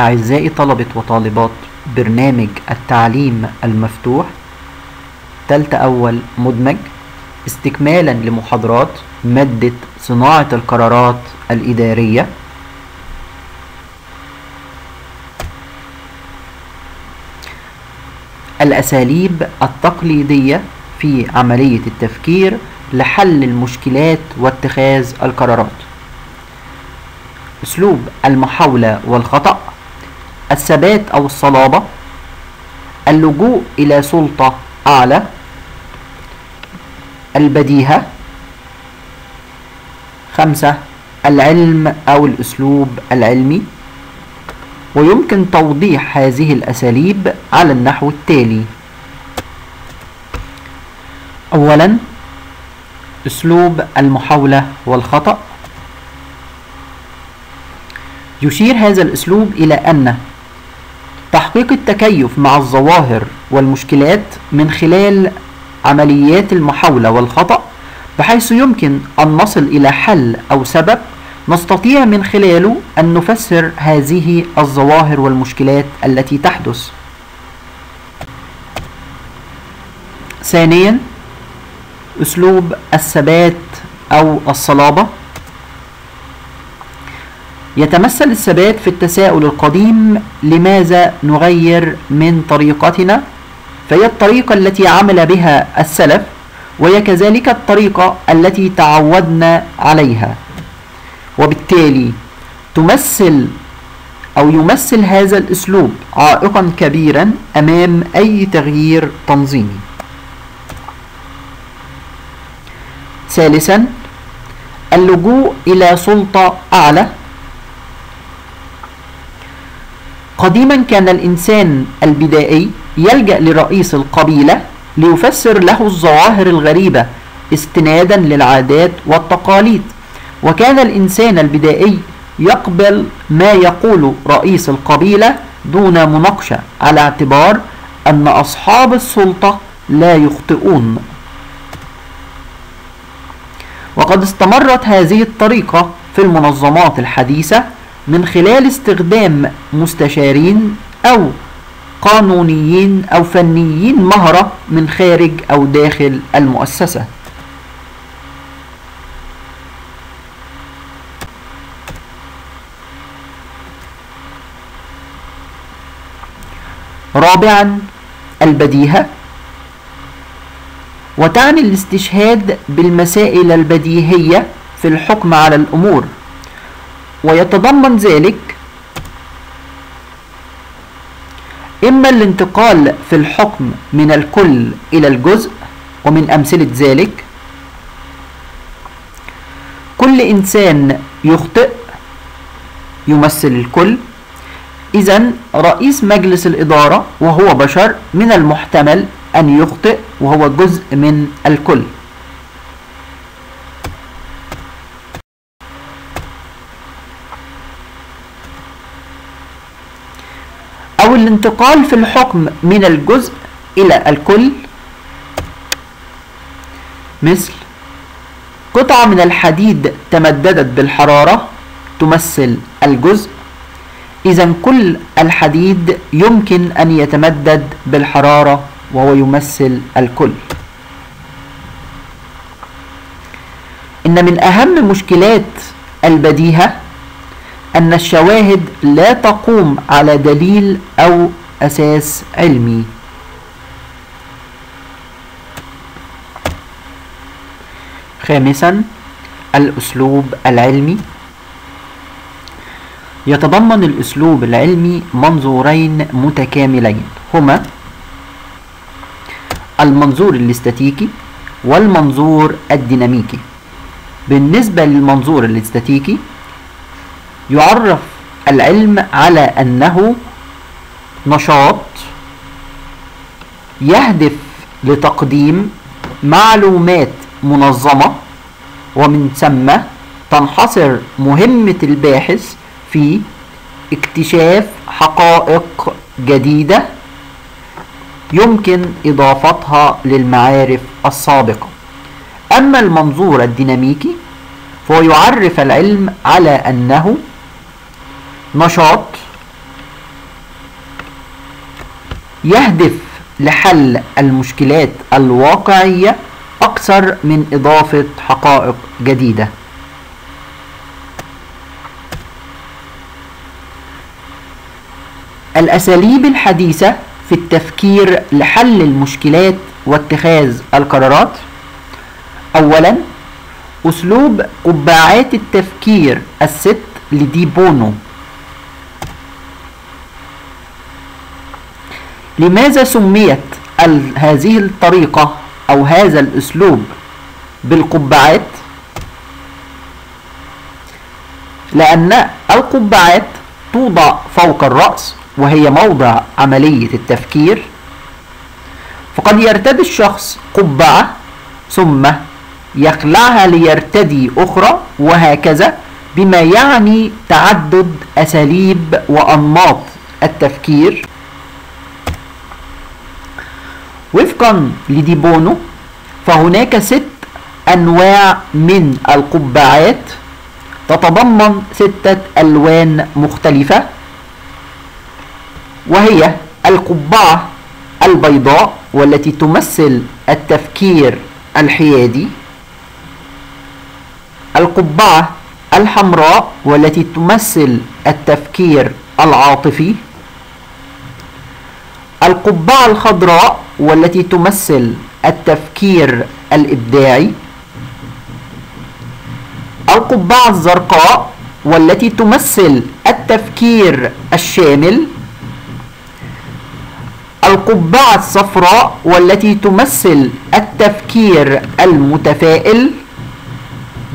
أعزائي طلبة وطالبات برنامج التعليم المفتوح تالتة أول مدمج استكمالا لمحاضرات مادة صناعة القرارات الإدارية. الأساليب التقليدية في عملية التفكير لحل المشكلات واتخاذ القرارات. أسلوب المحاولة والخطأ. الثبات أو الصلابة اللجوء إلى سلطة أعلى البديهة خمسة العلم أو الأسلوب العلمي ويمكن توضيح هذه الأساليب على النحو التالي. أولا أسلوب المحاولة والخطأ. يشير هذا الأسلوب إلى أن تحقيق التكيف مع الظواهر والمشكلات من خلال عمليات المحاولة والخطأ بحيث يمكن أن نصل إلى حل أو سبب نستطيع من خلاله أن نفسر هذه الظواهر والمشكلات التي تحدث. ثانيا أسلوب الثبات أو الصلابة. يتمثل الثبات في التساؤل القديم لماذا نغير من طريقتنا؟ فهي الطريقة التي عمل بها السلف وهي كذلك الطريقة التي تعودنا عليها. وبالتالي تمثل أو يمثل هذا الأسلوب عائقا كبيرا أمام أي تغيير تنظيمي. ثالثا اللجوء إلى سلطة أعلى. قديما كان الإنسان البدائي يلجأ لرئيس القبيلة ليفسر له الظواهر الغريبة استنادا للعادات والتقاليد. وكان الإنسان البدائي يقبل ما يقول رئيس القبيلة دون مناقشة على اعتبار أن أصحاب السلطة لا يخطئون. وقد استمرت هذه الطريقة في المنظمات الحديثة من خلال استخدام مستشارين أو قانونيين أو فنيين مهرة من خارج أو داخل المؤسسة. رابعا البديهة. وتعني الاستشهاد بالمسائل البديهية في الحكم على الأمور. ويتضمن ذلك إما الانتقال في الحكم من الكل إلى الجزء ومن أمثلة ذلك. كل إنسان يخطئ يمثل الكل. إذا رئيس مجلس الإدارة وهو بشر من المحتمل أن يخطئ وهو جزء من الكل أو الانتقال في الحكم من الجزء إلى الكل مثل قطعة من الحديد تمددت بالحرارة تمثل الجزء. إذا كل الحديد يمكن أن يتمدد بالحرارة وهو يمثل الكل. إن من أهم مشكلات البديهة أن الشواهد لا تقوم على دليل أو أساس علمي. خامسا الأسلوب العلمي. يتضمن الأسلوب العلمي منظورين متكاملين. هما المنظور الاستاتيكي والمنظور الديناميكي. بالنسبة للمنظور الاستاتيكي يعرف العلم على أنه نشاط يهدف لتقديم معلومات منظمة ومن ثم تنحصر مهمة الباحث في اكتشاف حقائق جديدة يمكن إضافتها للمعارف السابقة. أما المنظور الديناميكي فهو يعرف العلم على أنه نشاط يهدف لحل المشكلات الواقعية أكثر من إضافة حقائق جديدة. الأساليب الحديثة في التفكير لحل المشكلات واتخاذ القرارات. أولا أسلوب قبعات التفكير الست لدي بونو. لماذا سميت هذه الطريقة أو هذا الأسلوب بالقبعات؟ لأن القبعات توضع فوق الرأس وهي موضع عملية التفكير. فقد يرتدي الشخص قبعة ثم يخلعها ليرتدي أخرى وهكذا بما يعني تعدد أساليب وأنماط التفكير. وفقا لديبونو فهناك ست أنواع من القبعات. تتضمن ستة ألوان مختلفة وهي القبعة البيضاء والتي تمثل التفكير الحيادي القبعة الحمراء والتي تمثل التفكير العاطفي القبعة الخضراء والتي تمثل التفكير الإبداعي. القبعة الزرقاء والتي تمثل التفكير الشامل. القبعة الصفراء والتي تمثل التفكير المتفائل.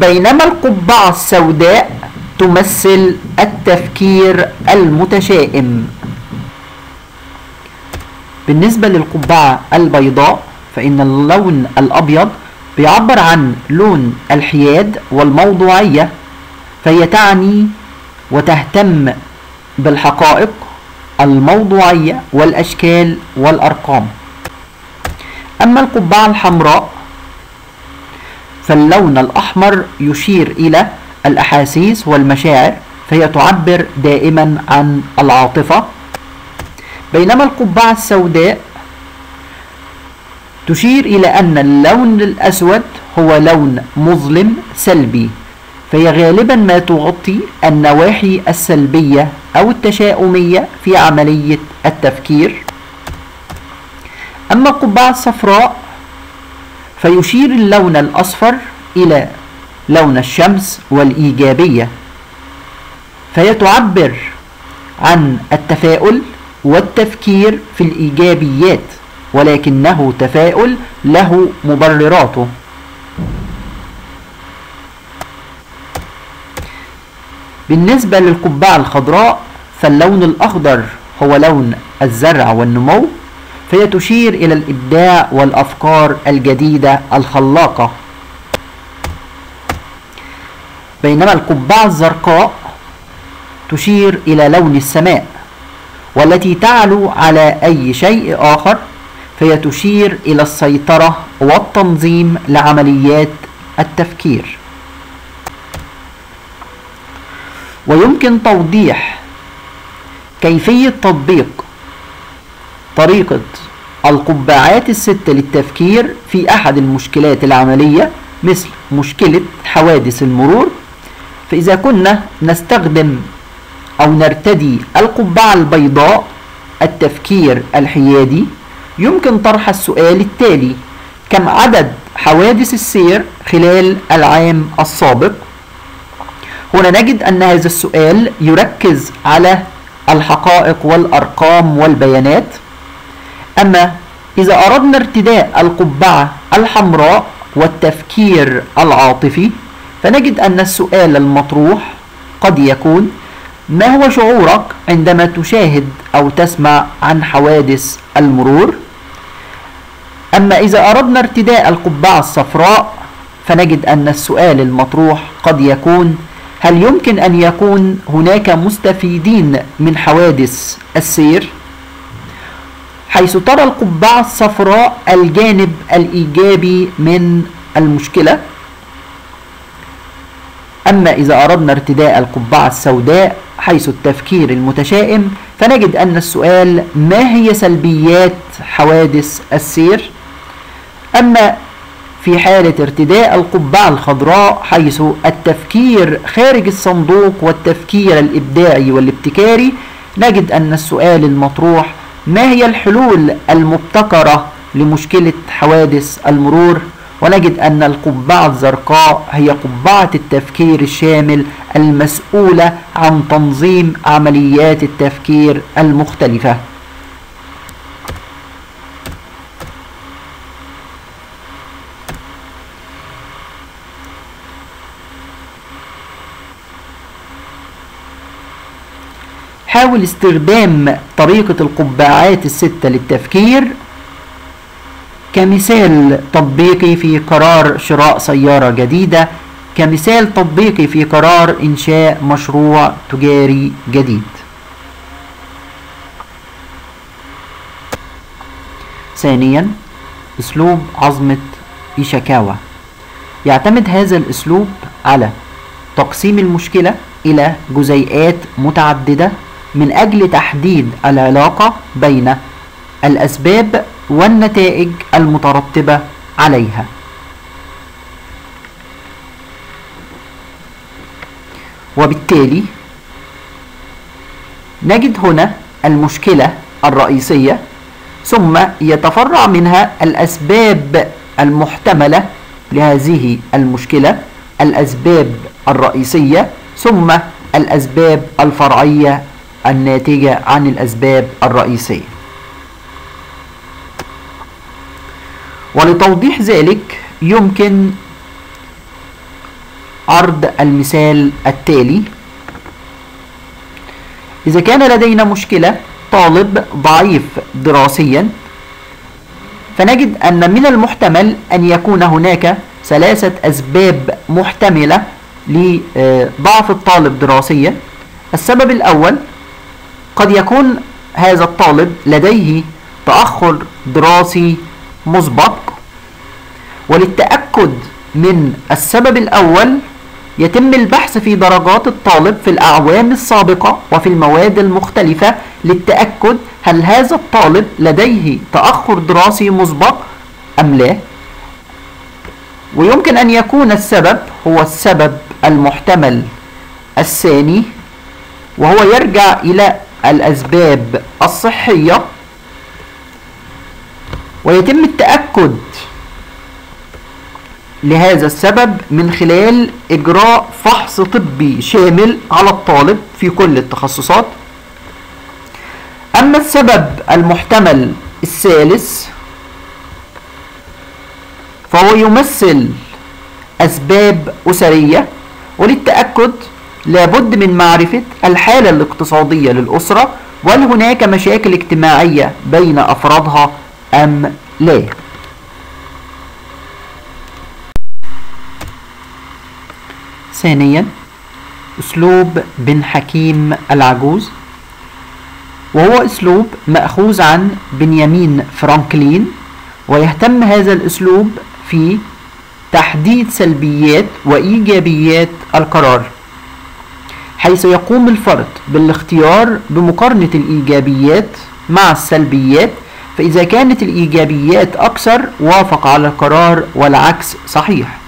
بينما القبعة السوداء تمثل التفكير المتشائم. بالنسبة للقبعة البيضاء فإن اللون الأبيض بيعبر عن لون الحياد والموضوعية فهي تعني وتهتم بالحقائق الموضوعية والأشكال والأرقام. أما القبعة الحمراء فاللون الأحمر يشير إلى الأحاسيس والمشاعر فهي تعبر دائما عن العاطفة بينما القبعة السوداء تشير إلى أن اللون الأسود هو لون مظلم سلبي فهي غالبا ما تغطي النواحي السلبية أو التشاؤمية في عملية التفكير. أما القبعة الصفراء فيشير اللون الأصفر إلى لون الشمس والإيجابية فهي تعبر عن التفاؤل والتفكير في الإيجابيات ولكنه تفاؤل له مبرراته. بالنسبة للقبعة الخضراء فاللون الأخضر هو لون الزرع والنمو فهي تشير إلى الإبداع والأفكار الجديدة الخلاقة. بينما القبعة الزرقاء تشير إلى لون السماء والتي تعلو على أي شيء آخر فهي تشير إلى السيطرة والتنظيم لعمليات التفكير. ويمكن توضيح كيفية تطبيق طريقة القبعات الستة للتفكير في أحد المشكلات العملية مثل مشكلة حوادث المرور. فإذا كنا نستخدم أو نرتدي القبعة البيضاء التفكير الحيادي يمكن طرح السؤال التالي كم عدد حوادث السير خلال العام السابق؟ هنا نجد أن هذا السؤال يركز على الحقائق والأرقام والبيانات. أما إذا أردنا ارتداء القبعة الحمراء والتفكير العاطفي فنجد أن السؤال المطروح قد يكون ما هو شعورك عندما تشاهد أو تسمع عن حوادث المرور أما إذا أردنا ارتداء القبعة الصفراء فنجد أن السؤال المطروح قد يكون هل يمكن أن يكون هناك مستفيدين من حوادث السير؟ حيث ترى القبعة الصفراء الجانب الإيجابي من المشكلة أما إذا أردنا ارتداء القبعة السوداء حيث التفكير المتشائم فنجد أن السؤال ما هي سلبيات حوادث السير؟ أما في حالة ارتداء القبعة الخضراء حيث التفكير خارج الصندوق والتفكير الإبداعي والابتكاري نجد أن السؤال المطروح ما هي الحلول المبتكرة لمشكلة حوادث المرور؟ ونجد أن القبعة الزرقاء هي قبعة التفكير الشامل المسؤولة عن تنظيم عمليات التفكير المختلفة. حاول استخدام طريقة القبعات الستة للتفكير كمثال تطبيقي في قرار شراء سيارة جديدة كمثال تطبيقي في قرار إنشاء مشروع تجاري جديد. ثانيا أسلوب عظمة إيشاكاوا. يعتمد هذا الأسلوب على تقسيم المشكلة إلى جزيئات متعددة من أجل تحديد العلاقة بين الأسباب والنتائج المترتبة عليها. وبالتالي نجد هنا المشكلة الرئيسية ثم يتفرع منها الأسباب المحتملة لهذه المشكلة الأسباب الرئيسية ثم الأسباب الفرعية الناتجة عن الأسباب الرئيسية. ولتوضيح ذلك يمكن عرض المثال التالي. إذا كان لدينا مشكلة طالب ضعيف دراسيا فنجد أن من المحتمل أن يكون هناك ثلاثة أسباب محتملة لضعف الطالب دراسيا. السبب الأول قد يكون هذا الطالب لديه تأخر دراسي مسبق وللتأكد من السبب الأول يتم البحث في درجات الطالب في الأعوام السابقة وفي المواد المختلفة للتأكد هل هذا الطالب لديه تأخر دراسي مسبق أم لا. ويمكن أن يكون السبب هو السبب المحتمل. الثاني وهو يرجع إلى الأسباب الصحية ويتم التأكد لهذا السبب من خلال إجراء فحص طبي شامل على الطالب في كل التخصصات. أما السبب المحتمل الثالث فهو يمثل أسباب أسرية وللتأكد لابد من معرفة الحالة الاقتصادية للأسرة وهل هناك مشاكل اجتماعية بين أفرادها أم لا. ثانيا أسلوب بن حكيم العجوز. وهو أسلوب مأخوذ عن بنيامين فرانكلين ويهتم هذا الأسلوب في تحديد سلبيات وإيجابيات القرار حيث يقوم الفرد بالاختيار بمقارنة الإيجابيات مع السلبيات. فإذا كانت الإيجابيات أكثر وافق على القرار والعكس صحيح.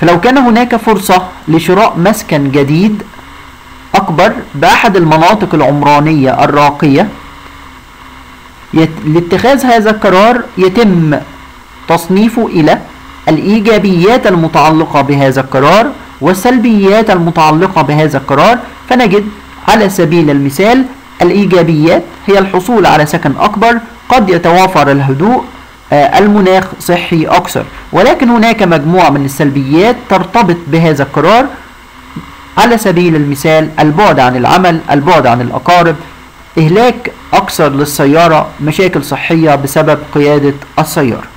فلو كان هناك فرصة لشراء مسكن جديد أكبر بأحد المناطق العمرانية الراقية. لاتخاذ هذا القرار يتم تصنيفه إلى الإيجابيات المتعلقة بهذا القرار والسلبيات المتعلقة بهذا القرار فنجد على سبيل المثال الإيجابيات هي الحصول على سكن أكبر قد يتوافر الهدوء آه المناخ صحي أكثر ولكن هناك مجموعة من السلبيات ترتبط بهذا القرار على سبيل المثال البعد عن العمل البعد عن الأقارب إهلاك أكثر للسيارة مشاكل صحية بسبب قيادة السيارة.